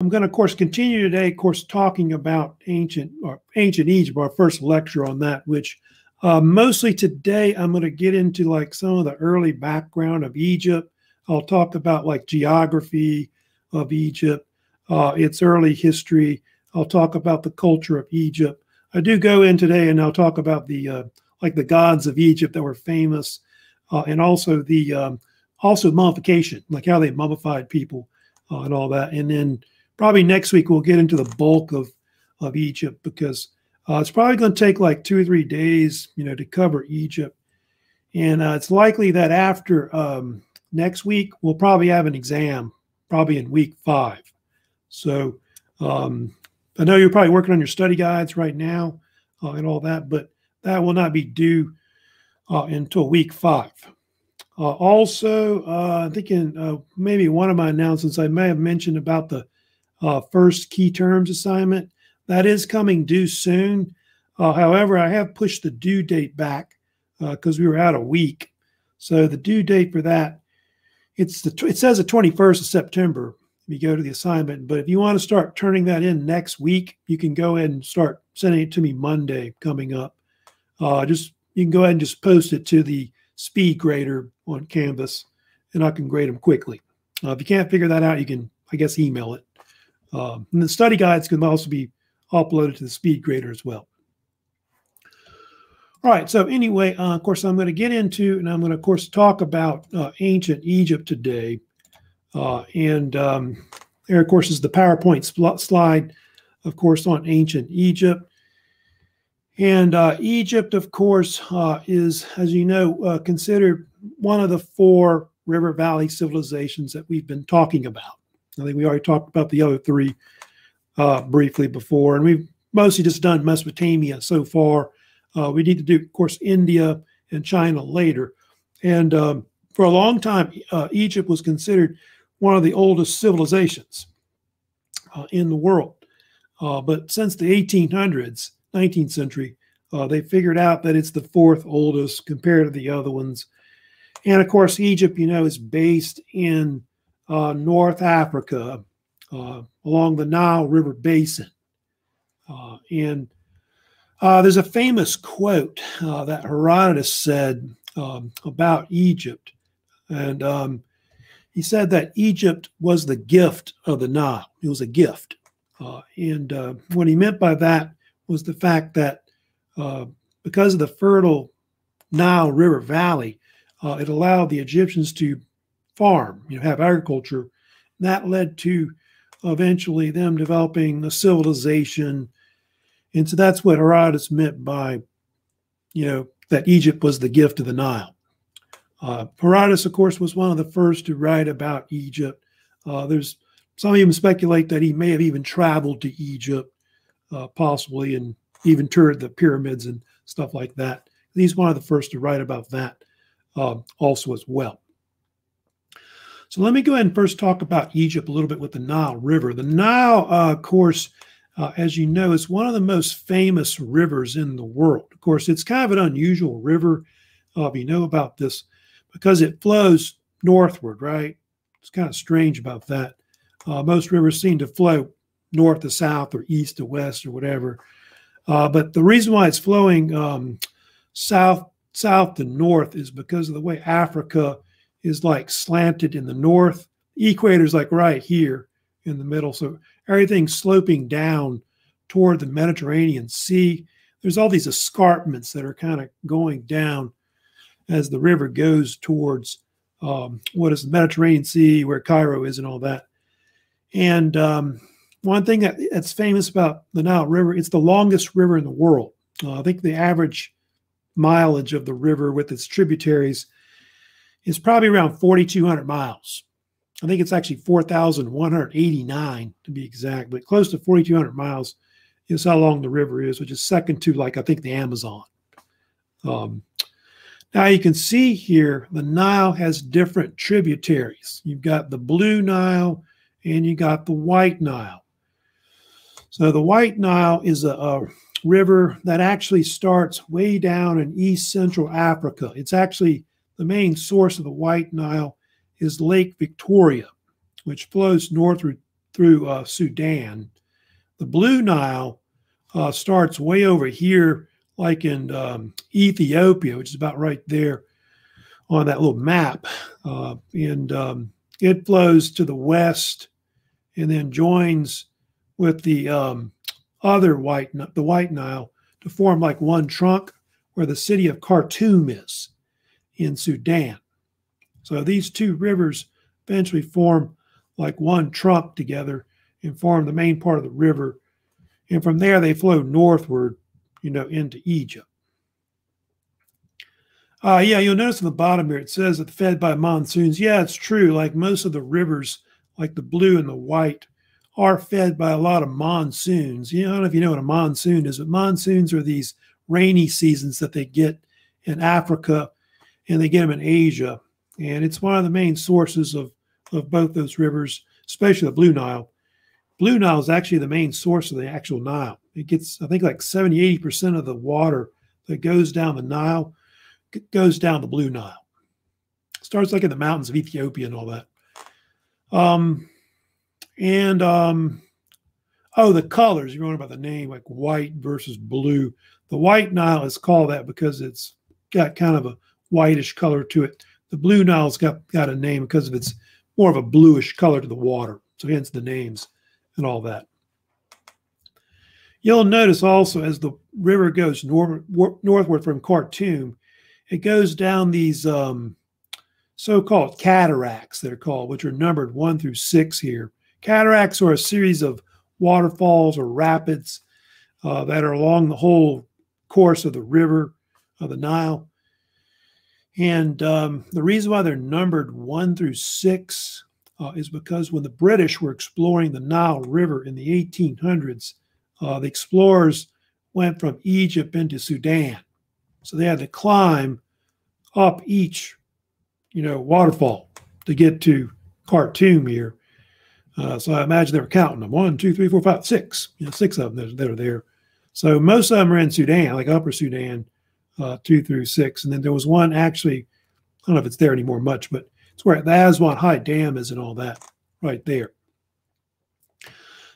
I'm going to, of course, continue today, of course, talking about ancient or ancient Egypt, our first lecture on that, which uh, mostly today I'm going to get into like some of the early background of Egypt. I'll talk about like geography of Egypt, uh, its early history. I'll talk about the culture of Egypt. I do go in today and I'll talk about the uh, like the gods of Egypt that were famous, uh, and also the um, also mummification, like how they mummified people uh, and all that. And then probably next week we'll get into the bulk of of Egypt because uh, it's probably going to take like two or three days, you know, to cover Egypt. And uh, it's likely that after um, next week we'll probably have an exam, probably in week five. So um, I know you're probably working on your study guides right now uh, and all that, but that will not be due uh, until week five. Uh, also, uh, I think in maybe one of my announcements, I may have mentioned about the uh, first key terms assignment. That is coming due soon. Uh, however, I have pushed the due date back because we were out a week. So the due date for that, it's the it says the 21st of September. If you go to the assignment, but if you want to start turning that in next week, you can go ahead and start sending it to me Monday coming up. just you can go ahead and just post it to the speed grader on Canvas, and I can grade them quickly. Uh, if you can't figure that out, you can, I guess, email it. Uh, and the study guides can also be uploaded to the speed grader as well. All right, so anyway, uh, of course, I'm going to get into, and I'm going to, of course, talk about uh, ancient Egypt today. Uh, and um, there, of course, is the PowerPoint slide, of course, on ancient Egypt. And uh, Egypt, of course, uh, is, as you know, uh, considered one of the four river valley civilizations that we've been talking about. I think we already talked about the other three uh, briefly before, and we've mostly just done Mesopotamia so far. Uh, we need to do, of course, India and China later. And um, for a long time, uh, Egypt was considered one of the oldest civilizations in the world. but since the 1800s, 19th century, uh, they figured out that it's the fourth oldest compared to the other ones. And of course, Egypt, you know, is based in uh, North Africa uh, along the Nile River basin. Uh, and uh, there's a famous quote uh, that Herodotus said um, about Egypt. And um, he said that Egypt was the gift of the Nile. It was a gift. and what he meant by that was the fact that uh, because of the fertile Nile River Valley, uh, it allowed the Egyptians to farm, you know, have agriculture. That led to eventually them developing a civilization. And so that's what Herodotus meant by, you know, that Egypt was the gift of the Nile. Uh, Herodotus, of course, was one of the first to write about Egypt. Uh, there's some even speculate that he may have even traveled to Egypt uh, possibly, and even toured the pyramids and stuff like that. He's one of the first to write about that uh, also as well. So let me go ahead and first talk about Egypt a little bit with the Nile River. The Nile, uh, of course, uh, as you know, is one of the most famous rivers in the world. Of course, it's kind of an unusual river. Uh, you know about this, because it flows northward, right? It's kind of strange about that. Uh, most rivers seem to flow north to south or east to west or whatever. Uh, but the reason why it's flowing um, south south to north is because of the way Africa is like slanted in the north. The equator is like right here in the middle, so everything's sloping down toward the Mediterranean Sea. There's all these escarpments that are kind of going down as the river goes towards um, what is the Mediterranean Sea, where Cairo is, and all that. And um, one thing that, that's famous about the Nile River, it's the longest river in the world. Uh, I think the average mileage of the river with its tributaries is probably around 4,200 miles. I think it's actually 4,189 to be exact, but close to 4,200 miles is how long the river is, which is second to, like, I think the Amazon. Um, now you can see here the Nile has different tributaries. You've got the Blue Nile and you got the White Nile. So the White Nile is a, a river that actually starts way down in East Central Africa. It's actually the main source of the White Nile is Lake Victoria, which flows north through, through uh, Sudan. The Blue Nile uh, starts way over here, like in um, Ethiopia, which is about right there on that little map. Uh, and um, it flows to the west and then joins with the um, other white, the White Nile, to form like one trunk where the city of Khartoum is in Sudan. So these two rivers eventually form like one trunk together and form the main part of the river. And from there, they flow northward, you know, into Egypt. Uh, yeah, you'll notice on the bottom here, it says it's fed by monsoons. Yeah, it's true. Like most of the rivers, like the blue and the white, are fed by a lot of monsoons. You know, I don't know if you know what a monsoon is, but monsoons are these rainy seasons that they get in Africa and they get them in Asia. And it's one of the main sources of, of both those rivers, especially the Blue Nile. Blue Nile is actually the main source of the actual Nile. It gets, I think, like 70, 80% of the water that goes down the Nile goes down the Blue Nile. Starts like in the mountains of Ethiopia and all that. Um, and um, oh, the colors. You're wondering about the name, like white versus blue. The white Nile is called that because it's got kind of a whitish color to it. The blue Nile's got got a name because of its more of a bluish color to the water. So hence the names and all that. You'll notice also as the river goes north, northward from Khartoum, it goes down these um, so-called cataracts, they're called, which are numbered one through six here. Cataracts are a series of waterfalls or rapids uh, that are along the whole course of the river of the Nile. And um, the reason why they're numbered one through six uh, is because when the British were exploring the Nile River in the 1800s, uh, the explorers went from Egypt into Sudan. So they had to climb up each, you know, waterfall to get to Khartoum here. Uh, so I imagine they were counting them one, two, three, four, five, six. You know, six of them that are there. So most of them are in Sudan, like Upper Sudan, uh, two through six. And then there was one actually, I don't know if it's there anymore much, but it's where the Aswan High Dam is and all that right there.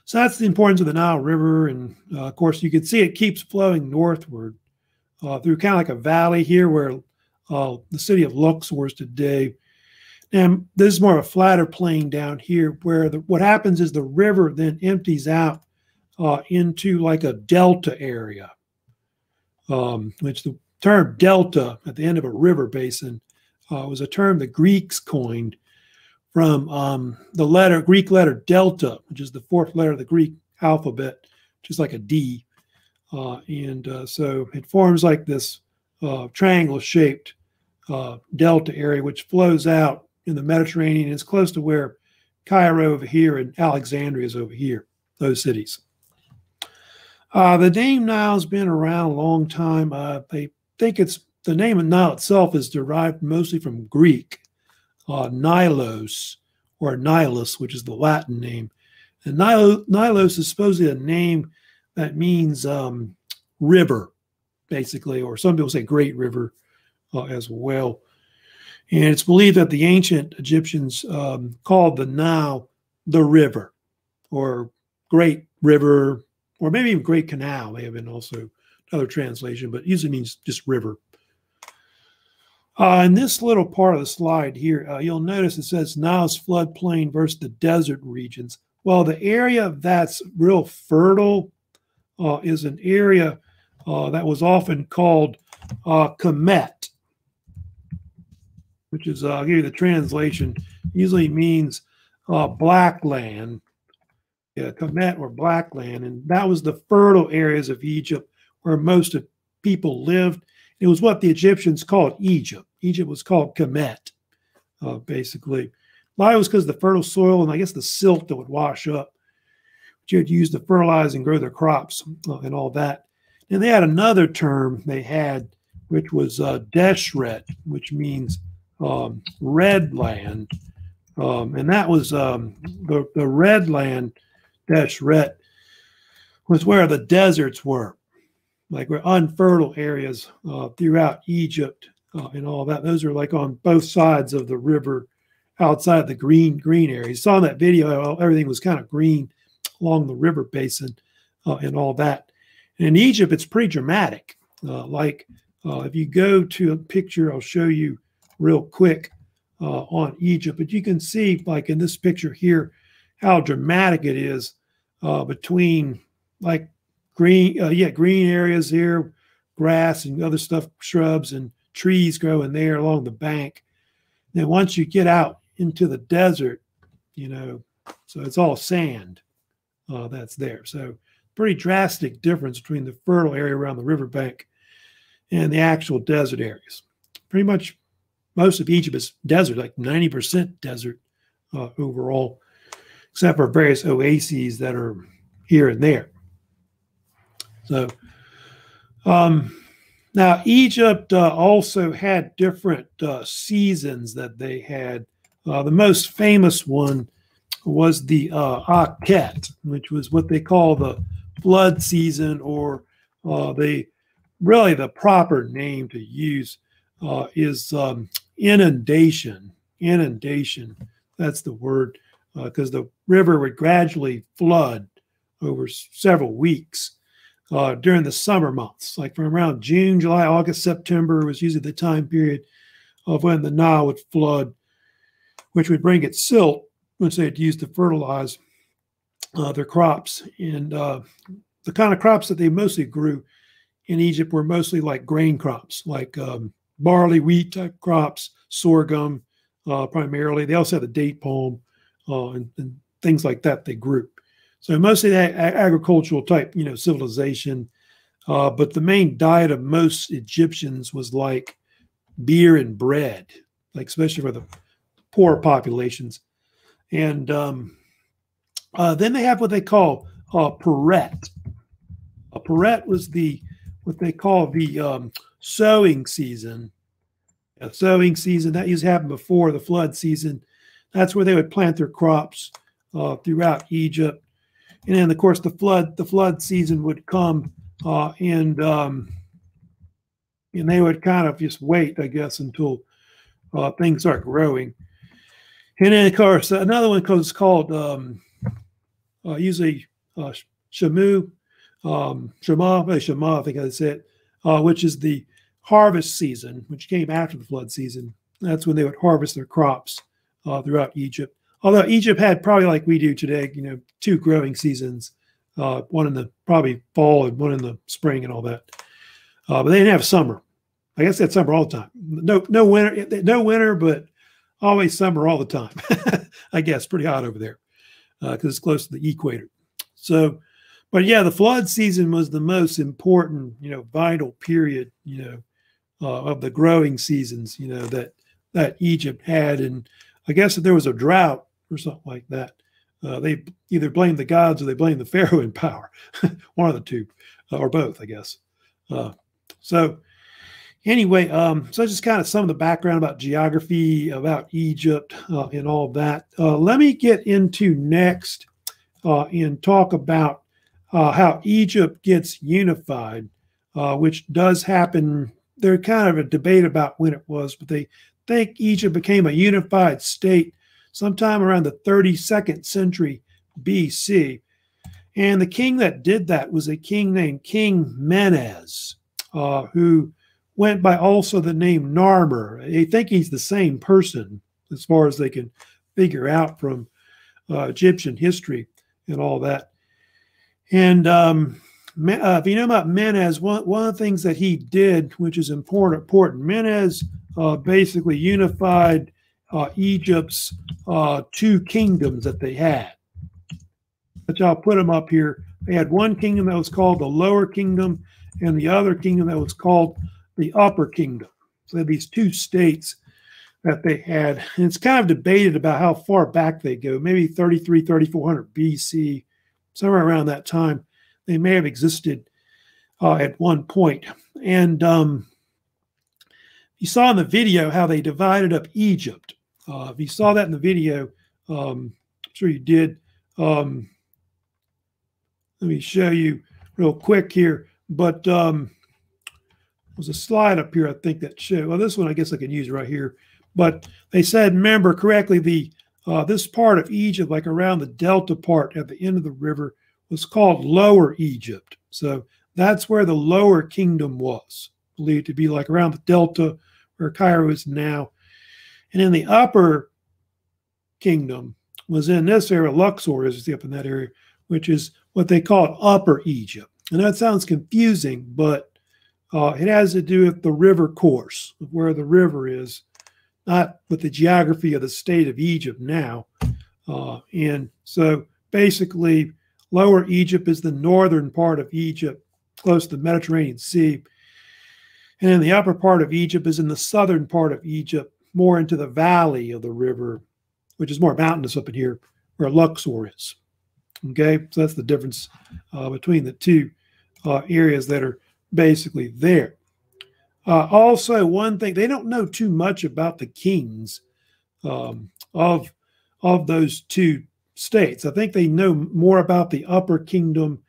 So that's the importance of the Nile River. And uh, of course, you can see it keeps flowing northward uh, through kind of like a valley here where uh, the city of Luxor is today. And this is more of a flatter plain down here where the, what happens is the river then empties out uh, into like a delta area, um, which the term delta at the end of a river basin uh, was a term the Greeks coined from um, the letter Greek letter delta, which is the fourth letter of the Greek alphabet, is like a D. Uh, and uh, so it forms like this uh, triangle shaped uh, delta area, which flows out in the Mediterranean. It's close to where Cairo over here and Alexandria is over here, those cities. Uh, the name Nile's been around a long time. Uh, they think it's the name of Nile itself is derived mostly from Greek, uh, Nilos or Nilus, which is the Latin name. And Nilo, Nilos is supposedly a name that means um, river, basically, or some people say great river uh, as well. And it's believed that the ancient Egyptians um, called the Nile the river or great river, or maybe even great canal may have been also another translation, but usually means just river. Uh, in this little part of the slide here, uh, you'll notice it says Nile's floodplain versus the desert regions. Well, the area that's real fertile uh, is an area uh, that was often called uh, Kemet, which is, uh, I'll give you the translation, usually means uh, black land, yeah, Kemet or black land. And that was the fertile areas of Egypt where most of people lived. It was what the Egyptians called Egypt. Egypt was called Kemet, uh, basically. Why was because the fertile soil and I guess the silt that would wash up, which you to use to fertilize and grow their crops uh, and all that. And they had another term they had, which was uh, Deshret, which means um, red land. Um, and that was um, the, the red land, Deshret, was where the deserts were, like where unfertile areas uh, throughout Egypt uh, and all that. Those are like on both sides of the river outside the green green area. You saw in that video everything was kind of green along the river basin uh, and all that. And in Egypt, it's pretty dramatic. Uh, like uh, if you go to a picture, I'll show you real quick uh, on Egypt, but you can see, like in this picture here, how dramatic it is between like green, uh, yeah, green areas here, grass and other stuff, shrubs and trees growing there along the bank. Then once you get out into the desert, you know, so it's all sand uh, that's there. So pretty drastic difference between the fertile area around the riverbank and the actual desert areas. Pretty much most of Egypt is desert, like 90% desert uh, overall, except for various oases that are here and there. So, um, now Egypt uh, also had different uh, seasons that they had. Uh, the most famous one was the uh, Akhet, which was what they call the flood season, or uh, the really the proper name to use uh, is um, inundation. Inundation. That's the word because the river would gradually flood over several weeks uh, during the summer months, like from around June, July, August, September was usually the time period of when the Nile would flood, which would bring its silt, which they'd use to fertilize uh, their crops. And uh, the kind of crops that they mostly grew in Egypt were mostly like grain crops, like um, barley, wheat type crops, sorghum uh, primarily. They also had the date palm uh, and, and, things like that they grew. So mostly that agricultural type, you know, civilization. Uh, but the main diet of most Egyptians was like beer and bread, like especially for the poor populations. And um, uh, then they have what they call uh, Peret. A Peret was the what they call the um, sowing season. A sowing season that used to happen before the flood season. That's where they would plant their crops uh, throughout Egypt and then of course the flood the flood season would come uh, and um, and they would kind of just wait i guess until uh, things start growing. And then of course another one is called um, uh, usually uh, shamu um, shema shema i think i said uh, which is the harvest season which came after the flood season. That's when they would harvest their crops uh, throughout egypt although Egypt had probably like we do today, you know, two growing seasons, uh, one in the probably fall and one in the spring and all that. Uh, but they didn't have summer. I guess that's summer all the time. No, no winter, no winter, but always summer all the time. I guess pretty hot over there because uh, it's close to the equator. So, but yeah, the flood season was the most important, you know, vital period, you know, uh, of the growing seasons, you know, that that Egypt had. And I guess if there was a drought, or something like that. Uh, they either blame the gods or they blame the pharaoh in power, one of the two, uh, or both, I guess. Uh, so, anyway, um, so just kind of some of the background about geography, about Egypt, uh, and all that. Uh, let me get into next uh, and talk about how Egypt gets unified, which does happen. There's kind of a debate about when it was, but they think Egypt became a unified state sometime around the 32nd century BC. And the king that did that was a king named King Menes, uh, who went by also the name Narmer. They think he's the same person as far as they can figure out from uh, Egyptian history and all that. And um, uh, if you know about Menes, one, one of the things that he did, which is important, important Menes uh, basically unified uh, Egypt's uh, two kingdoms that they had. Which I'll put them up here. They had one kingdom that was called the Lower Kingdom, and the other kingdom that was called the Upper Kingdom. So these two states that they had. And it's kind of debated about how far back they go, maybe 33, 3400 BC, somewhere around that time. They may have existed uh, at one point. And um, you saw in the video how they divided up Egypt. Uh, if you saw that in the video, um, I'm sure you did. Um, let me show you real quick here. But um, there's a slide up here, I think, that show. Well, this one I guess I can use right here. But they said, remember correctly, the uh, this part of Egypt, like around the delta part at the end of the river, was called Lower Egypt. So that's where the lower kingdom was, believed to be like around the delta where Cairo is now. And in the upper kingdom was in this area, Luxor is up in that area, which is what they call Upper Egypt. And that sounds confusing, but uh, it has to do with the river course, where the river is, not with the geography of the state of Egypt now. Uh, and so basically, Lower Egypt is the northern part of Egypt, close to the Mediterranean Sea. And then the upper part of Egypt is in the southern part of Egypt, more into the valley of the river, which is more mountainous up in here, where Luxor is. Okay, so that's the difference uh, between the two uh, areas that are basically there. Uh, also, one thing they don't know too much about the kings um, of of those two states. I think they know more about the upper kingdom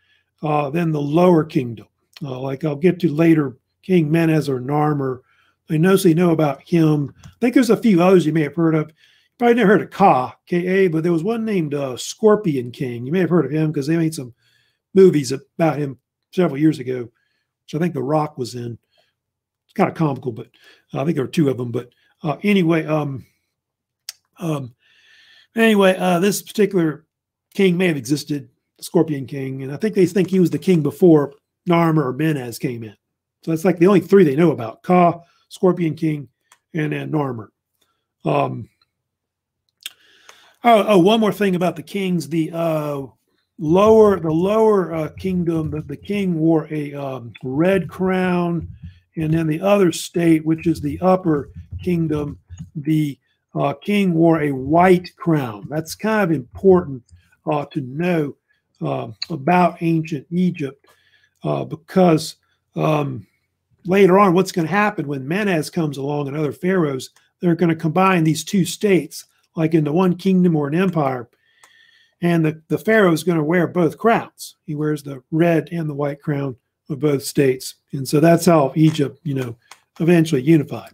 uh, than the lower kingdom. Uh, like I'll get to later, King Menes or Narmer. They mostly know about him. I think there's a few others you may have heard of. You probably never heard of Ka, K-A, but there was one named uh, Scorpion King. You may have heard of him because they made some movies about him several years ago, which I think The Rock was in. It's kind of comical, but uh, I think there were two of them. But uh, anyway, um, um, anyway, uh, this particular king may have existed, Scorpion King, and I think they think he was the king before Narmer or Menes came in. So that's like the only three they know about: Ka, Scorpion King, and then Narmer. Um, oh, oh, one more thing about the kings: the uh, lower the lower uh, kingdom, the, the king wore a um, red crown, and then the other state, which is the upper kingdom, the uh, king wore a white crown. That's kind of important uh, to know uh, about ancient Egypt uh, because um, later on, what's going to happen when Menes comes along and other pharaohs, they're going to combine these two states, like into one kingdom or an empire. And the, the pharaoh is going to wear both crowns. He wears the red and the white crown of both states. And so that's how Egypt, you know, eventually unified.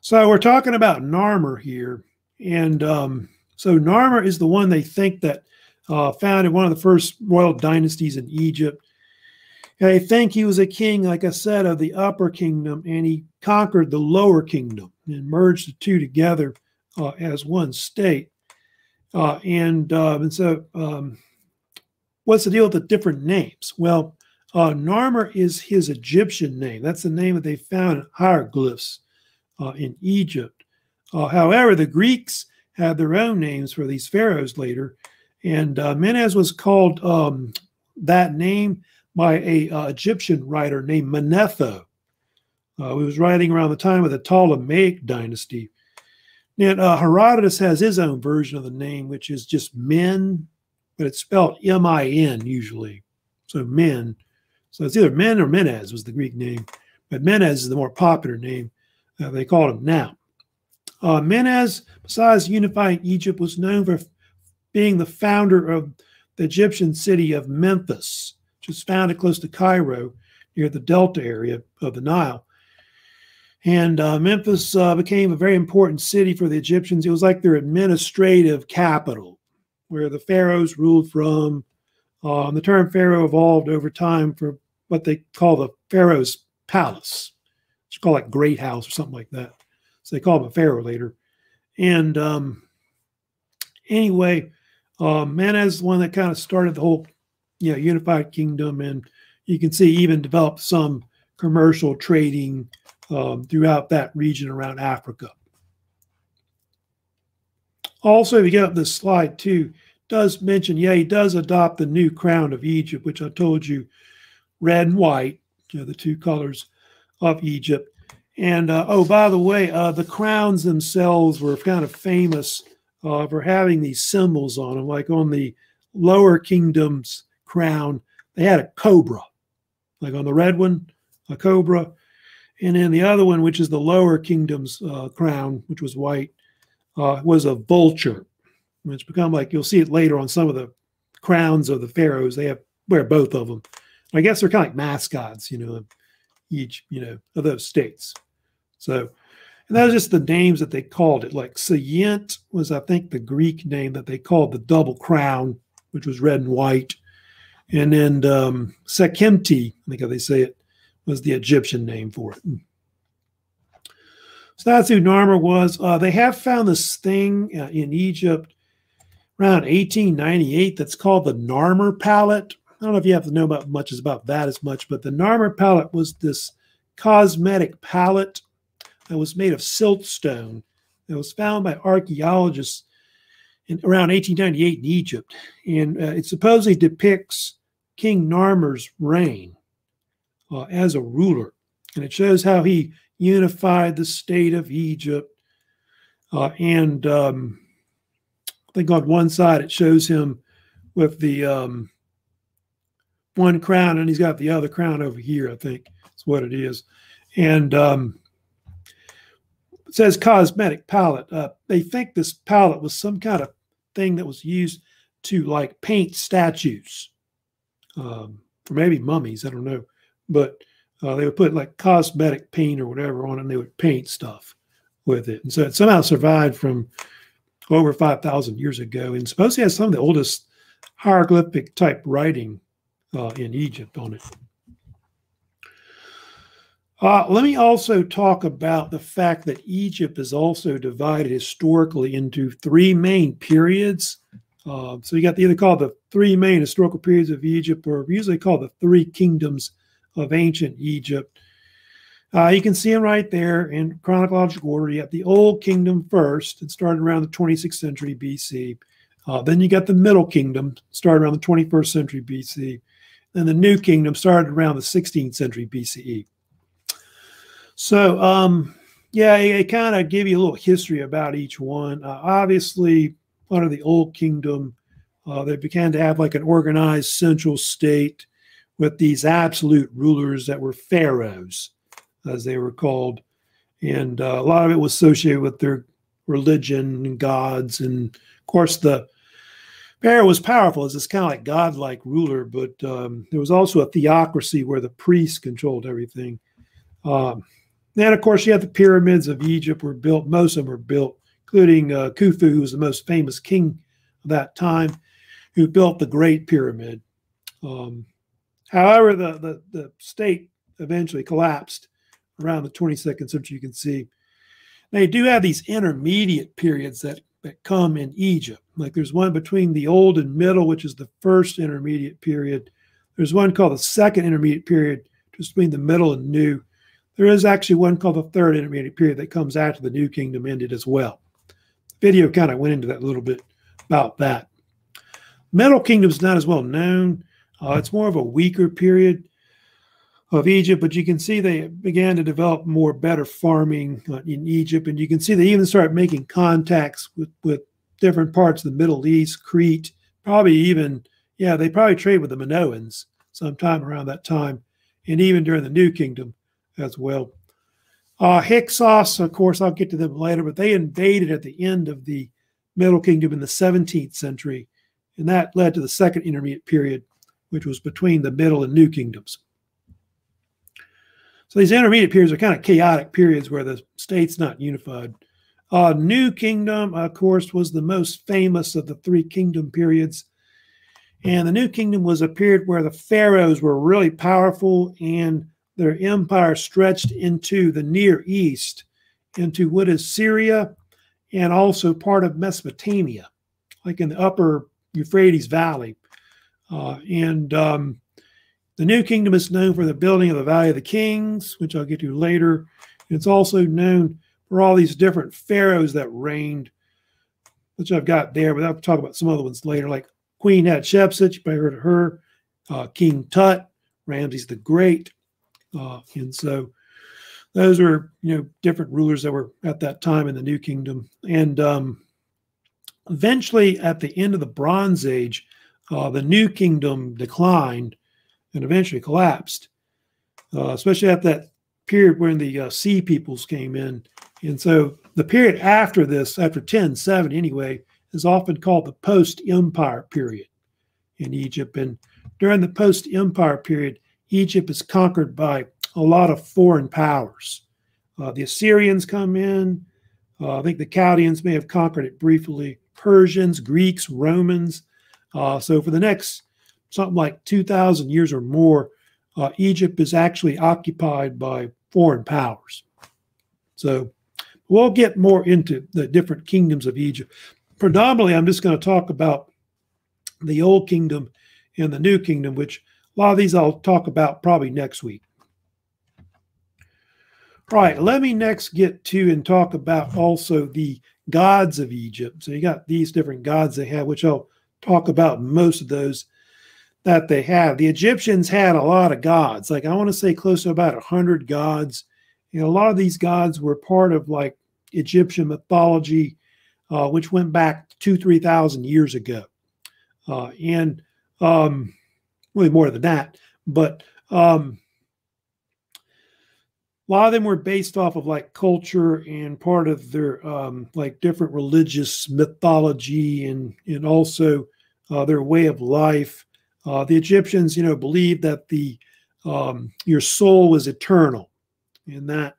So we're talking about Narmer here. And um, so Narmer is the one they think that uh, founded one of the first royal dynasties in Egypt. They think he was a king, like I said, of the upper kingdom, and he conquered the lower kingdom and merged the two together uh, as one state. Uh, and, uh, and so, um, what's the deal with the different names? Well, uh, Narmer is his Egyptian name. That's the name that they found in hieroglyphs uh, in Egypt. Uh, however, the Greeks had their own names for these pharaohs later, and uh, Menes was called um, that name by a uh, Egyptian writer named Manetho, uh, who was writing around the time of the Ptolemaic dynasty. And uh, Herodotus has his own version of the name, which is just Men, but it's spelled M-I-N usually. So Men. So it's either Men or Menes was the Greek name, but Menes is the more popular name uh, they called him now. Uh, Menes, besides unifying Egypt, was known for being the founder of the Egyptian city of Memphis, which was founded close to Cairo near the delta area of the Nile. And uh, Memphis uh, became a very important city for the Egyptians. It was like their administrative capital, where the pharaohs ruled from. Uh, the term pharaoh evolved over time for what they call the pharaoh's palace. It's called like Great House or something like that. So they call him a pharaoh later. And um, anyway, uh, Menes the one that kind of started the whole, know, unified kingdom, and you can see even developed some commercial trading um, throughout that region around Africa. Also, if you get up this slide too, does mention, yeah, he does adopt the new crown of Egypt, which I told you, red and white, you know, the two colors of Egypt. And uh, oh, by the way, uh, the crowns themselves were kind of famous uh, for having these symbols on them. Like on the lower kingdom's crown, they had a cobra. Like on the red one, a cobra. And then the other one, which is the lower kingdom's uh, crown, which was white, uh, was a vulture. It's become like you'll see it later on some of the crowns of the pharaohs. They have wear both of them. I guess they're kind of like mascots, you know, of each, you know, of those states. So And that was just the names that they called it. Like Sayent was, I think, the Greek name that they called the double crown, which was red and white. And then um, Sekhemti, I think how they say it, was the Egyptian name for it. So that's who Narmer was. Uh, they have found this thing uh, in Egypt around 1898 that's called the Narmer palette. I don't know if you have to know about much about that as much, but the Narmer palette was this cosmetic palette that was made of siltstone that was found by archaeologists in around 1898 in Egypt. And uh, it supposedly depicts King Narmer's reign uh, as a ruler. And it shows how he unified the state of Egypt. Uh, and um, I think on one side it shows him with the um, one crown, and he's got the other crown over here, I think is what it is. And um, says cosmetic palette. Uh, they think this palette was some kind of thing that was used to like paint statues um, or maybe mummies. I don't know. But uh, they would put like cosmetic paint or whatever on it and they would paint stuff with it. And so it somehow survived from over 5,000 years ago and supposedly has some of the oldest hieroglyphic type writing uh, in Egypt on it. Uh, let me also talk about the fact that Egypt is also divided historically into three main periods. Uh, so you got the, either called the three main historical periods of Egypt, or usually called the three kingdoms of ancient Egypt. Uh, you can see them right there in chronological order. You got the Old Kingdom first, it started around the 26th century BC. Uh, then you got the Middle Kingdom, started around the 21st century BC. Then the New Kingdom started around the 16th century BCE. So, um, yeah, it, kind of give you a little history about each one. Uh, obviously, under the Old Kingdom, uh, they began to have like an organized central state with these absolute rulers that were pharaohs, as they were called. And uh, a lot of it was associated with their religion and gods. And of course, the Pharaoh was powerful as this kind of like godlike ruler, but um, there was also a theocracy where the priests controlled everything. Um, then, of course, you have the pyramids of Egypt were built. Most of them were built, including uh, Khufu, who was the most famous king of that time, who built the Great Pyramid. Um, however, the, the, the state eventually collapsed around the 22nd century. You can see they do have these intermediate periods that, that come in Egypt. Like there's one between the Old and Middle, which is the first intermediate period. There's one called the Second Intermediate Period, just between the Middle and New there is actually one called the Third Intermediate Period that comes after the New Kingdom ended as well. Video kind of went into that a little bit about that. Middle Kingdom is not as well known. Uh, it's more of a weaker period of Egypt, but you can see they began to develop more better farming uh, in Egypt, and you can see they even start making contacts with with different parts of the Middle East, Crete, probably even yeah, they probably trade with the Minoans sometime around that time, and even during the New Kingdom as well. Uh, Hyksos, of course, I'll get to them later, but they invaded at the end of the Middle Kingdom in the 17th century, and that led to the Second Intermediate Period, which was between the Middle and New Kingdoms. So these intermediate periods are kind of chaotic periods where the state's not unified. Uh, New Kingdom, of course, was the most famous of the three kingdom periods. And the New Kingdom was a period where the pharaohs were really powerful and their empire stretched into the Near East, into what is Syria and also part of Mesopotamia, like in the upper Euphrates Valley. Uh, and um, the New Kingdom is known for the building of the Valley of the Kings, which I'll get to later. It's also known for all these different pharaohs that reigned, which I've got there, but I'll talk about some other ones later, like Queen Hatshepsut, you probably heard of her, uh, King Tut, Ramses the Great, uh, and so those were, you know different rulers that were at that time in the New Kingdom. And um, eventually, at the end of the Bronze Age, uh, the New Kingdom declined and eventually collapsed, uh, especially at that period when the uh, Sea Peoples came in. And so the period after this, after 1070 anyway, is often called the post empire period in Egypt. And during the post empire period, Egypt is conquered by a lot of foreign powers, Uh, the Assyrians come in. Uh, I think the Chaldeans may have conquered it briefly. Persians, Greeks, Romans. Uh, so for the next something like 2,000 years or more, uh, Egypt is actually occupied by foreign powers. So we'll get more into the different kingdoms of Egypt. Predominantly, I'm just going to talk about the Old Kingdom and the New Kingdom, which a lot of these I'll talk about probably next week. All right, let me next get to and talk about also the gods of Egypt. So you got these different gods they have, which I'll talk about most of those that they have. The Egyptians had a lot of gods, like I want to say close to about 100 gods. You know, a lot of these gods were part of like Egyptian mythology, uh, which went back two, 3,000 years ago. Uh, and um, really more than that, but um, a lot of them were based off of like culture and part of their um, like different religious mythology and and also uh, their way of life. Uh, the Egyptians, you know, believed that the um, your soul was eternal, and that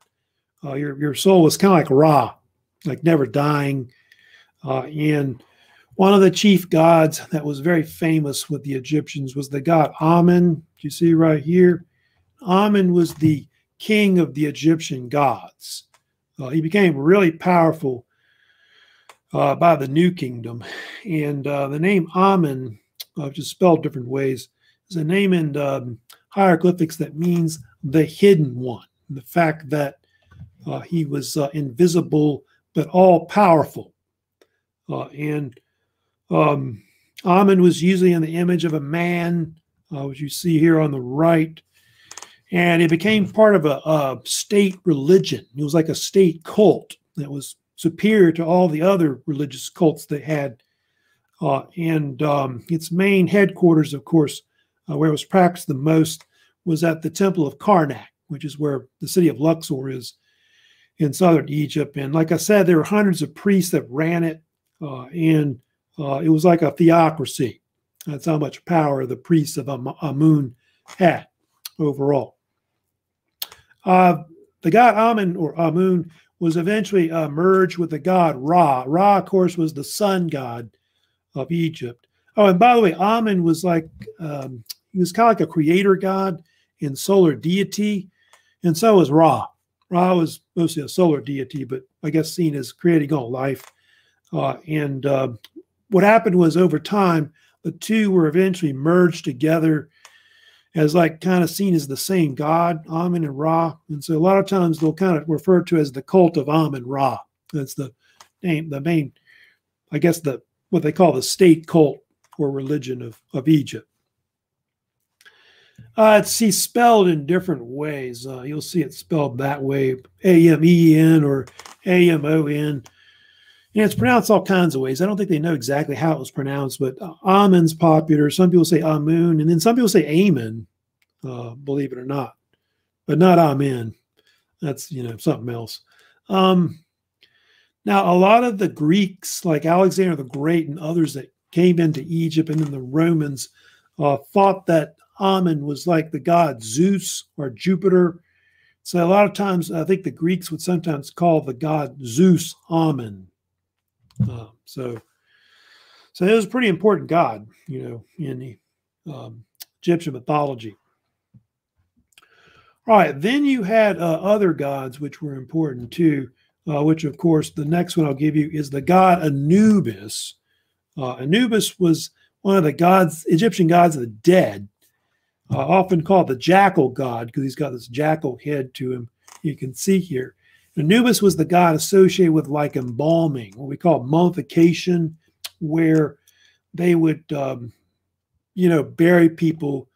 uh, your your soul was kind of like Ra, like never dying. Uh, and one of the chief gods that was very famous with the Egyptians was the god Amen. You see right here, Amen was the king of the Egyptian gods. Uh, he became really powerful uh, by the New Kingdom, and uh, the name Amen uh, just spelled different ways, is a name in um, hieroglyphics that means the hidden one. The fact that uh, he was uh, invisible but all powerful. And um, Amen was usually in the image of a man, uh, which you see here on the right. And it became part of a, a state religion. It was like a state cult that was superior to all the other religious cults they had uh, and um, its main headquarters, of course, uh, where it was practiced the most, was at the Temple of Karnak, which is where the city of Luxor is in southern Egypt. And like I said, there were hundreds of priests that ran it, uh, and uh, it was like a theocracy. That's how much power the priests of Am- Amun had overall. Uh, the god Amun or Amun was eventually uh, merged with the god Ra. Ra, of course, was the sun god of Egypt. Oh, and by the way, Amun was like um, he was kind of like a creator god and solar deity, and so was Ra. Ra was mostly a solar deity, but I guess seen as creating all life. Uh, and uh, what happened was over time, the two were eventually merged together as like kind of seen as the same god, Amun and Ra. And so a lot of times they'll kind of refer to as the cult of Amun Ra. That's the name, the main, I guess the what they call the state cult or religion of, of Egypt. Uh, it's see spelled in different ways. Uh, you'll see it spelled that way, A-M-E-N or A-M-O-N. And it's pronounced all kinds of ways. I don't think they know exactly how it was pronounced, but uh, Amun's popular. Some people say Amun, and then some people say Amen, uh, believe it or not, but not Amen. That's, you know, something else. Um, now, a lot of the Greeks, like Alexander the Great and others that came into Egypt, and then the Romans, uh, thought that Amun was like the god Zeus or Jupiter. So a lot of times, I think the Greeks would sometimes call the god Zeus Amun. Uh, so, so it was a pretty important god, you know, in the um, Egyptian mythology. All right, then you had uh, other gods which were important too uh, which of course the next one I'll give you is the god Anubis. Uh, Anubis was one of the gods, Egyptian gods of the dead, uh, often called the jackal god because he's got this jackal head to him. You can see here. Anubis was the god associated with like embalming, what we call mummification, where they would, um, you know, bury people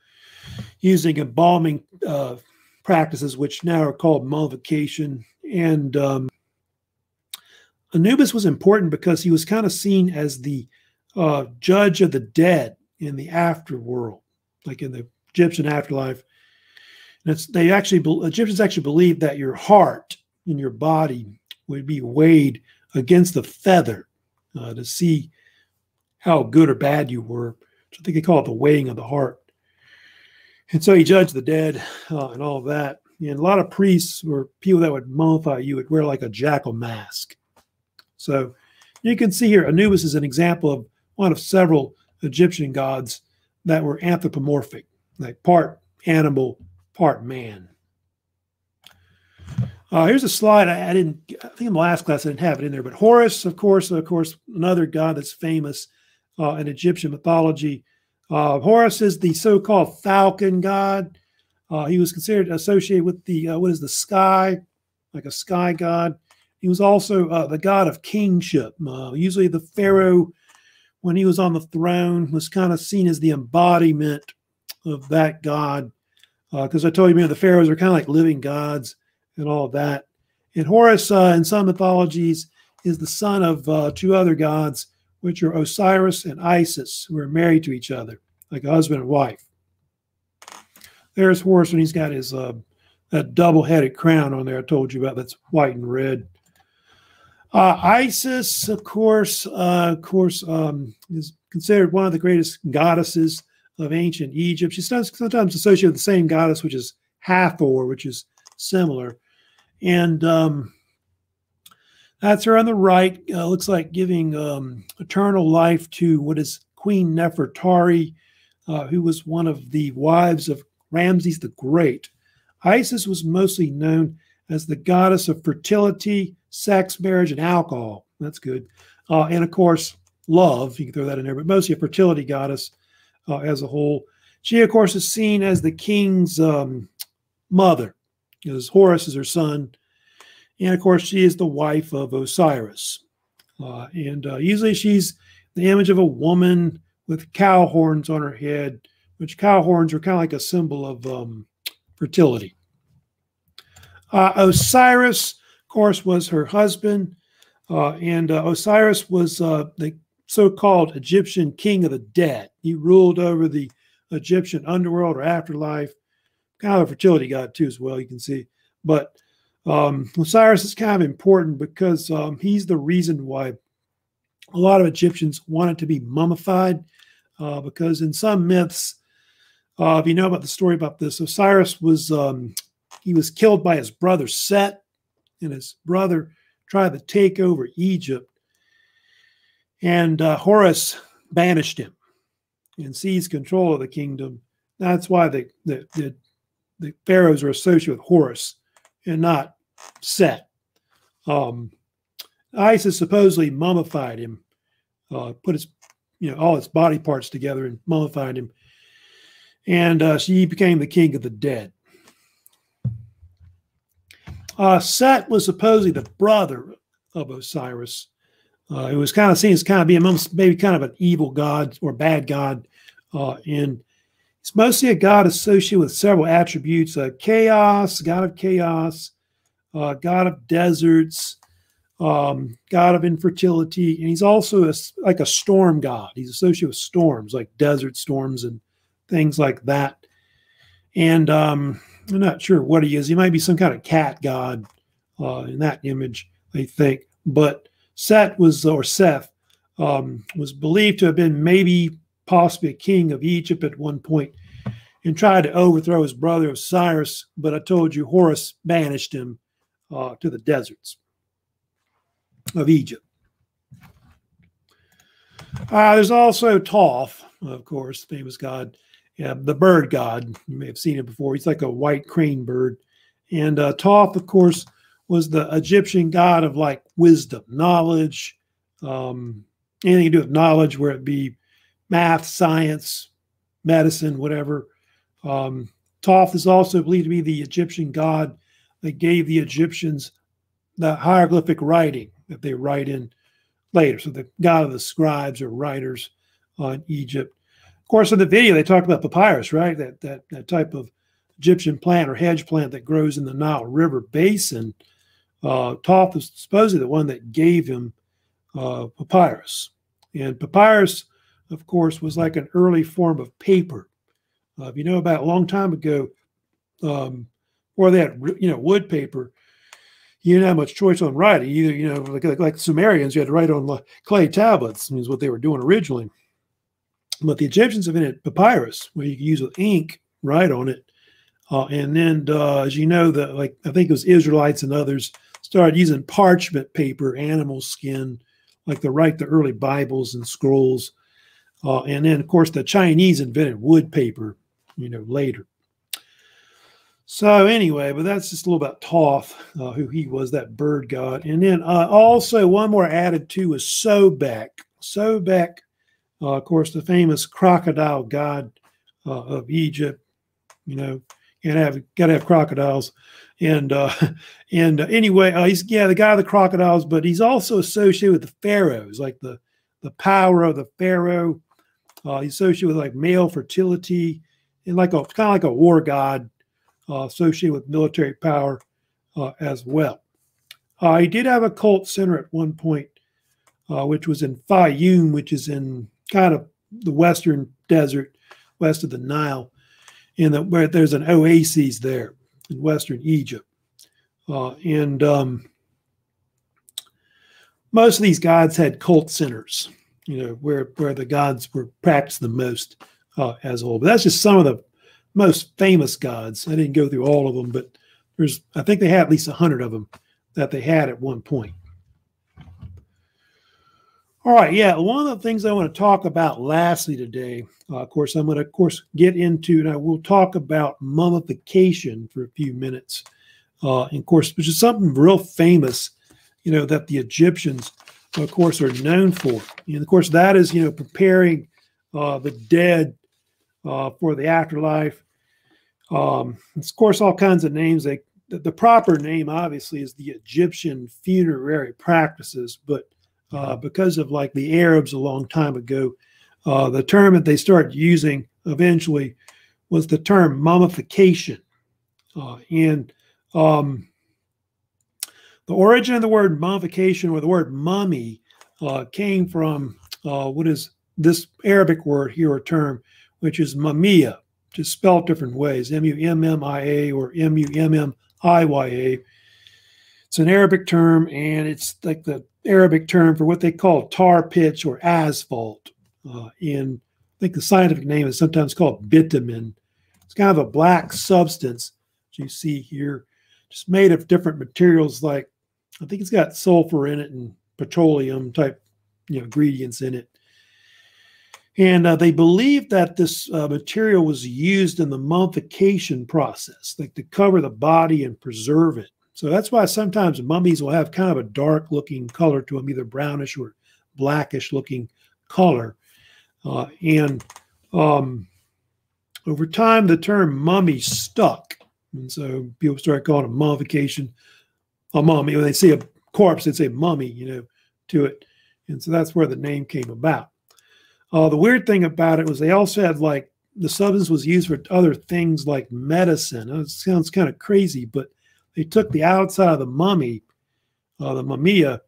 using embalming uh, practices, which now are called mummification. And um, Anubis was important because he was kind of seen as the uh, judge of the dead in the afterworld, like in the Egyptian afterlife. And it's, they actually, Egyptians actually believed that your heart in your body would be weighed against the feather uh, to see how good or bad you were. So I think they call it the weighing of the heart. And so he judged the dead uh, and all of that. and a lot of priests or people that would mummify you would wear like a jackal mask. So you can see here, Anubis is an example of one of several Egyptian gods that were anthropomorphic, like part animal, part man. Uh, here's a slide I, I, didn't. I think in the last class I didn't have it in there, but Horus, of course, of course, another god that's famous uh, in Egyptian mythology. Uh, Horus is the so-called falcon god. Uh, he was considered associated with the uh, what is the sky, like a sky god. He was also uh, the god of kingship. usually, the pharaoh, when he was on the throne, was kind of seen as the embodiment of that god. Because I told you, man, the pharaohs are kind of like living gods and all of that. And Horus, uh, in some mythologies, is the son of uh, two other gods, which are Osiris and Isis, who are married to each other, like a husband and wife. There's Horus when he's got his uh, that double-headed crown on there I told you about that's white and red. Uh, Isis, of course, uh, of course, um, is considered one of the greatest goddesses of ancient Egypt. She's sometimes associated with the same goddess, which is Hathor, which is similar. And um, that's her on the right. Uh, looks like giving um, eternal life to what is Queen Nefertari, uh, who was one of the wives of Ramses the Great. Isis was mostly known as the goddess of fertility, sex, marriage, and alcohol. That's good. Uh, and of course, love. You can throw that in there, but mostly a fertility goddess uh, as a whole. She, of course, is seen as the king's um, mother, because Horus is her son. And of course, she is the wife of Osiris. Uh, and uh, usually she's the image of a woman with cow horns on her head, which cow horns are kind of like a symbol of um, fertility. Uh, Osiris, of course, was her husband. Uh, and uh, Osiris was uh, the so called Egyptian king of the dead. He ruled over the Egyptian underworld or afterlife, kind of a fertility god, too, as well, you can see. But um, Osiris is kind of important because um, he's the reason why a lot of Egyptians wanted to be mummified. Uh, because in some myths, uh, if you know about the story about this, Osiris was um, he was killed by his brother Set, and his brother tried to take over Egypt, and uh, Horus banished him and seized control of the kingdom. That's why the the, the, the pharaohs are associated with Horus and not Set. Um, Isis supposedly mummified him, uh, put his, you know, all his body parts together and mummified him, and uh, she became the king of the dead. Uh, Set was supposedly the brother of Osiris. Uh, it was kind of seen as kind of being maybe kind of an evil god or bad god, uh, and it's mostly a god associated with several attributes: uh, chaos, god of chaos, uh, god of deserts, um, god of infertility, and he's also a, like a storm god. He's associated with storms, like desert storms and things like that. And um, I'm not sure what he is. He might be some kind of cat god uh, in that image, I think. But Set was, or Seth, um, was believed to have been maybe possibly a king of Egypt at one point and tried to overthrow his brother Osiris. But I told you Horus banished him uh, to the deserts of Egypt. Uh, there's also Thoth, of course, famous god, yeah, the bird god. You may have seen it before. He's like a white crane bird. And uh, Thoth, of course, was the Egyptian god of like wisdom, knowledge, um, anything to do with knowledge, where it be math, science, medicine, whatever. Um, Thoth is also believed to be the Egyptian god that gave the Egyptians the hieroglyphic writing that they write in later. So the god of the scribes or writers on Egypt. Of course, in the video they talked about papyrus, right? That that that type of Egyptian plant or hedge plant that grows in the Nile River basin. Uh, Thoth is supposedly the one that gave him uh, papyrus, and papyrus, of course, was like an early form of paper. Uh, if you know about a long time ago, um, or had you know wood paper you didn't have much choice on writing. Either you know like, like, like sumerians you had to write on clay tablets is what they were doing originally. But the egyptians invented papyrus where you could use ink write on it. Uh, and then, uh, as you know, the like I think it was Israelites and others started using parchment paper, animal skin, like to write the early Bibles and scrolls. Uh, and then, of course, the Chinese invented wood paper, you know, later. So anyway, but that's just a little about Thoth, uh, who he was, that bird god. And then uh, also one more added to was Sobek. Sobek, uh, of course, the famous crocodile god uh, of Egypt. You know, you gotta have gotta have crocodiles. And uh, and anyway, uh, he's yeah the guy of the crocodiles, but he's also associated with the pharaohs, like the the power of the pharaoh. He's associated with like male fertility and like a kind of like a war god uh, associated with military power uh, as well. Uh, he did have a cult center at one point, uh, which was in Fayum, which is in kind of the western desert west of the Nile, in the, where there's an oasis there in western Egypt. Uh, and um, most of these gods had cult centers, you know, where, where the gods were practiced the most uh, as a whole. But that's just some of the most famous gods. I didn't go through all of them, but there's, I think they had at least a hundred of them that they had at one point. All right, yeah. One of the things I want to talk about lastly today, uh, of course, I'm going to, of course, get into, and I will talk about mummification for a few minutes. Uh, and of course, which is something real famous, you know, that the Egyptians, of course, are known for. And of course, that is, you know, preparing uh, the dead uh, for the afterlife. Um, of course, all kinds of names. They, the, the proper name, obviously, is the Egyptian funerary practices, but uh, because of like the Arabs a long time ago. Uh, the term that they started using eventually was the term mummification. Uh, and um, the origin of the word mummification or the word mummy uh, came from uh, what is this Arabic word here or term, which is mumia, just spelled different ways M U M M I A or M U M M I Y A. It's an Arabic term, and it's like the Arabic term for what they call tar pitch or asphalt. Uh, in I think the scientific name is sometimes called bitumen. It's kind of a black substance, as you see here, just made of different materials. Like I think it's got sulfur in it and petroleum type, you know, ingredients in it. And uh, they believe that this uh, material was used in the mummification process, like to cover the body and preserve it. So that's why sometimes mummies will have kind of a dark looking color to them, either brownish or blackish looking color. Uh, and um, over time, the term mummy stuck. And so people started calling it mummification, a mummy. When they see a corpse, they'd say mummy, you know, to it. And so that's where the name came about. Uh, the weird thing about it was they also had like the substance was used for other things like medicine. It sounds kind of crazy, but they took the outside of the mummy, uh, the mumia,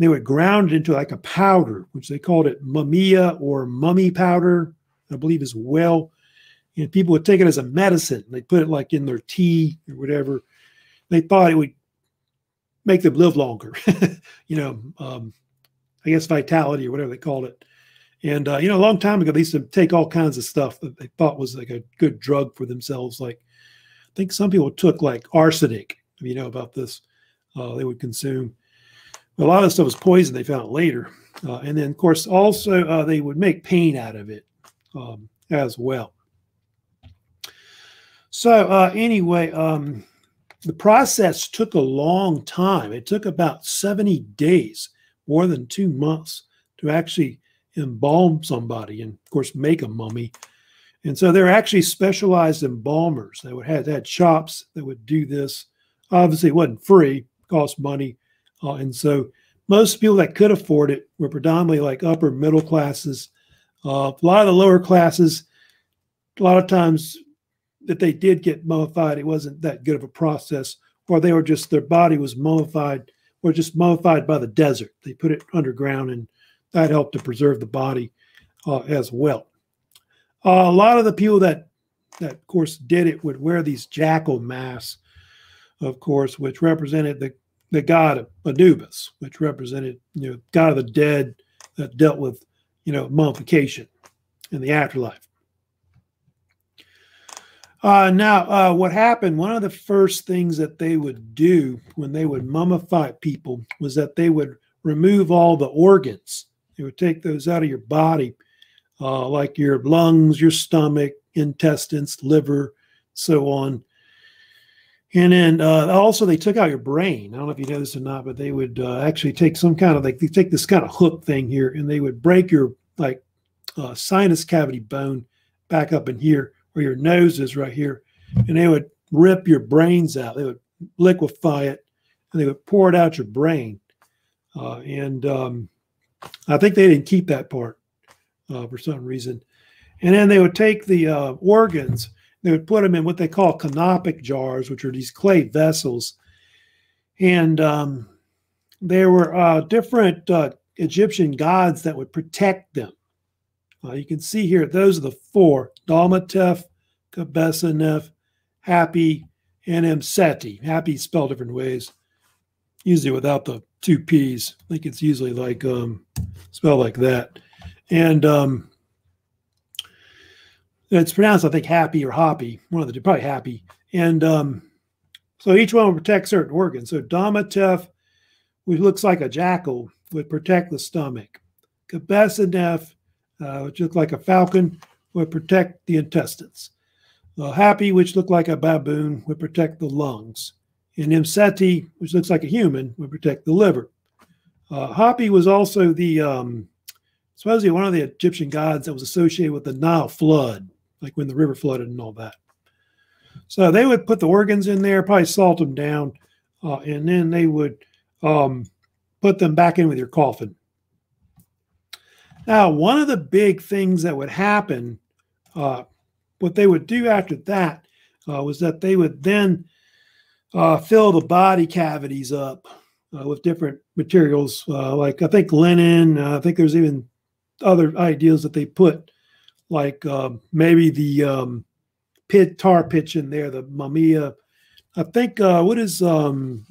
they would ground it into like a powder, which they called it mumia or mummy powder, I believe as well. And people would take it as a medicine. They put it like in their tea or whatever. They thought it would make them live longer, you know, um, I guess vitality or whatever they called it. And, uh, you know, a long time ago, they used to take all kinds of stuff that they thought was like a good drug for themselves. Like, I think some people took like arsenic If you know about this, uh, they would consume. A lot of the stuff was poison. They found later, uh, and then of course also uh, they would make paint out of it um, as well. So uh, anyway, um, the process took a long time. It took about seventy days, more than two months, to actually embalm somebody, and of course make a mummy. And so they're actually specialized embalmers. They would have had shops that would do this Obviously, it wasn't free; cost money, uh, and so most people that could afford it were predominantly like upper middle classes. Uh, a lot of the lower classes, a lot of times that they did get mummified, it wasn't that good of a process, or they were just their body was mummified or just mummified by the desert. They put it underground, and that helped to preserve the body uh, as well. Uh, a lot of the people that that of course did it would wear these jackal masks of course, which represented the, the god of Anubis, which represented, you know, god of the dead that dealt with, you know, mummification in the afterlife. Uh, now, uh, what happened? One of the first things that they would do when they would mummify people was that they would remove all the organs. They would take those out of your body, uh, like your lungs, your stomach, intestines, liver, so on. And then uh, also they took out your brain. I don't know if you know this or not, but they would uh, actually take some kind of like they take this kind of hook thing here, and they would break your like uh, sinus cavity bone back up in here where your nose is right here, and they would rip your brains out. They would liquefy it, and they would pour it out your brain. Uh, and um, I think they didn't keep that part uh, for some reason. And then they would take the uh, organs they would put them in what they call canopic jars, which are these clay vessels. And um, there were uh, different uh, Egyptian gods that would protect them. Uh, you can see here, those are the four Dalmatef, Kabesanef, Happy, and Mseti. Happy spelled different ways, usually without the two P's. I think it's usually like um, spelled like that. And um, it's pronounced, I think, happy or hoppy, one of the probably happy. And um, so each one will protect certain organs. So Damatef, which looks like a jackal, would protect the stomach. Kabesanef, uh, which looked like a falcon, would protect the intestines. Uh, happy, which looked like a baboon, would protect the lungs. And Imseti, which looks like a human, would protect the liver. Uh, Hapi was also the um, supposedly one of the Egyptian gods that was associated with the Nile flood like when the river flooded and all that. So they would put the organs in there, probably salt them down, uh, and then they would um, put them back in with your coffin. Now, one of the big things that would happen, uh, what they would do after that uh, was that they would then uh, fill the body cavities up uh, with different materials, uh, like I think linen. I think there's even other ideas that they put like uh, maybe the um, pit tar pitch in there, the Mamiya. I think uh, what is um,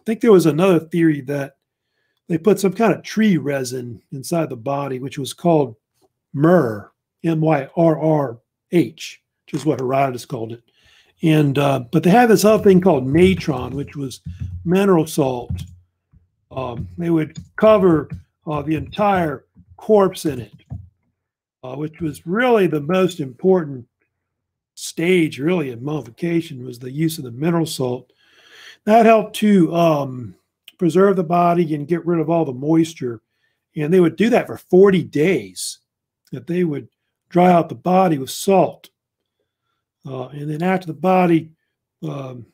I think there was another theory that they put some kind of tree resin inside the body, which was called myrrh, M Y R R H, which is what Herodotus called it. And uh, but they had this other thing called natron, which was mineral salt. Um, they would cover uh, the entire corpse in it uh, which was really the most important stage, really, in mummification, was the use of the mineral salt. That helped to um, preserve the body and get rid of all the moisture. And they would do that for 40 days, that they would dry out the body with salt. Uh, and then after the body, um,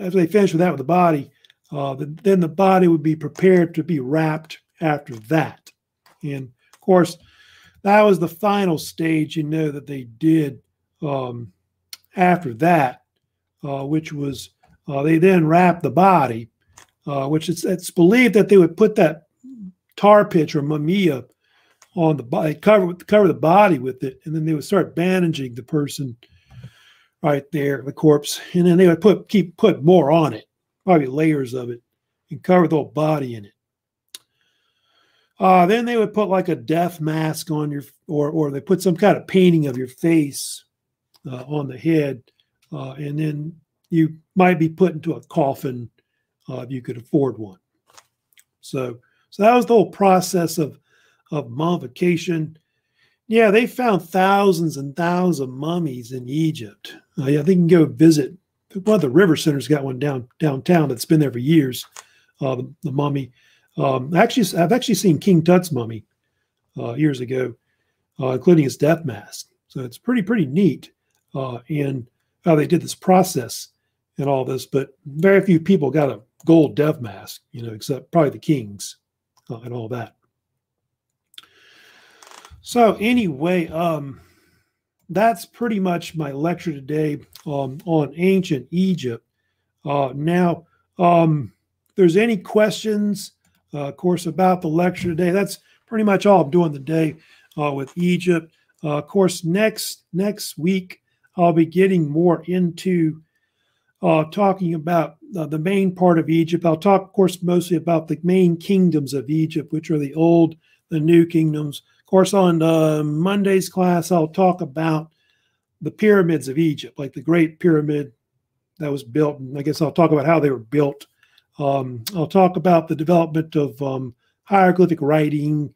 after they finish with that with the body, uh, the, then the body would be prepared to be wrapped after that. And of course, that was the final stage, you know, that they did um, after that, uh, which was uh, they then wrapped the body, uh, which is it's believed that they would put that tar pitch or mamiya on the body, cover cover the body with it, and then they would start bandaging the person right there, the corpse, and then they would put keep put more on it, probably layers of it, and cover the whole body in it. Uh, then they would put like a death mask on your, or or they put some kind of painting of your face uh, on the head, uh, and then you might be put into a coffin uh, if you could afford one. So, so that was the whole process of of mummification. Yeah, they found thousands and thousands of mummies in Egypt. Uh, yeah, they can go visit. One of the river centers got one down downtown that's been there for years. Uh, the, the mummy um, actually, I've actually seen King Tut's mummy uh, years ago, uh, including his death mask. So it's pretty pretty neat, uh, and how they did this process and all this. But very few people got a gold death mask, you know, except probably the kings uh, and all that. So anyway, um, that's pretty much my lecture today um, on ancient Egypt. Uh, now, um, there's any questions uh, of course, about the lecture today. That's pretty much all I'm doing today uh, with Egypt. Uh, of course, next next week I'll be getting more into uh, talking about uh, the main part of Egypt. I'll talk, of course, mostly about the main kingdoms of Egypt, which are the old, the new kingdoms. Of course, on uh, Monday's class, I'll talk about the pyramids of Egypt, like the Great Pyramid that was built. And I guess I'll talk about how they were built. Um, I'll talk about the development of um, hieroglyphic writing.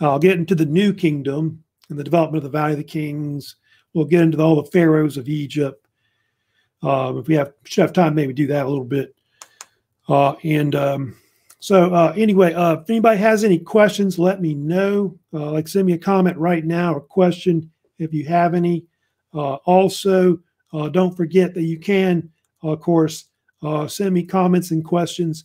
I'll get into the New Kingdom and the development of the Valley of the Kings. We'll get into all the pharaohs of Egypt. Um, if we have should have time, maybe do that a little bit. Uh, and um, so, uh, anyway, uh, if anybody has any questions, let me know. Uh, like, send me a comment right now or question if you have any. Uh, also, uh, don't forget that you can, of course, send me comments and questions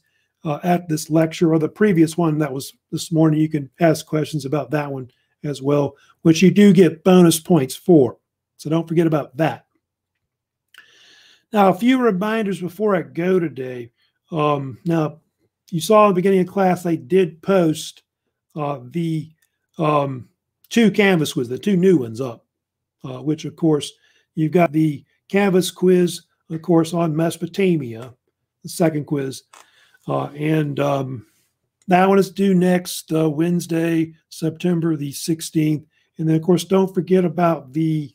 at this lecture or the previous one that was this morning. You can ask questions about that one as well, which you do get bonus points for. So don't forget about that. Now, a few reminders before I go today. Um, now, you saw in the beginning of class, I did post uh, the um, two Canvas quiz, the two new ones up, uh, which, of course, you've got the Canvas quiz, of course, on Mesopotamia, the second quiz. Uh, and um, that one is due next uh, Wednesday, September the 16th. And then, of course, don't forget about the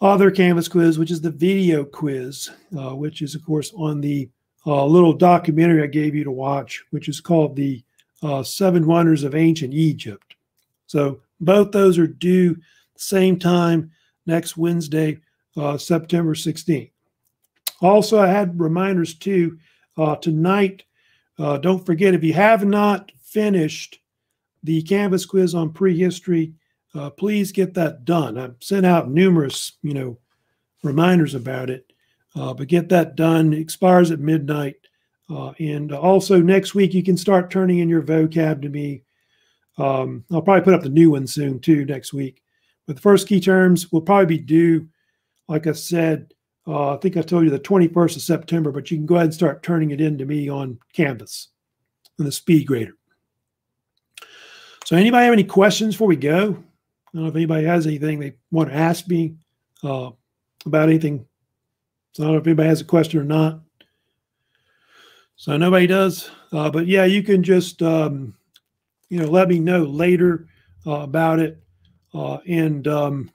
other Canvas quiz, which is the video quiz, uh, which is, of course, on the uh, little documentary I gave you to watch, which is called The uh, Seven Wonders of Ancient Egypt. So both those are due same time next Wednesday, uh, September 16th. Also, I had reminders too uh, tonight. Uh, don't forget, if you have not finished the Canvas quiz on prehistory, uh, please get that done. I've sent out numerous, you know, reminders about it. Uh, but get that done. It expires at midnight. Uh, and also next week, you can start turning in your vocab to me. Um, I'll probably put up the new one soon too next week. But the first key terms will probably be due, like I said, uh, I think I told you the 21st of September, but you can go ahead and start turning it in to me on Canvas and the speed grader. So anybody have any questions before we go? I don't know if anybody has anything they want to ask me uh, about anything so I don't know if anybody has a question or not. So nobody does. Uh, but yeah, you can just, um, you know, let me know later uh, about it. Uh, and um,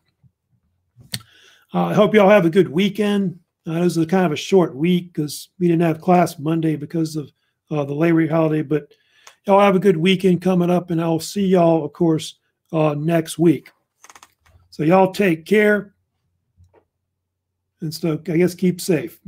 I hope y'all have a good weekend. Uh, this is kind of a short week because we didn't have class Monday because of uh, the Labor Day holiday. But y'all have a good weekend coming up, and I'll see y'all, of course, uh, next week. So y'all take care and so I guess keep safe.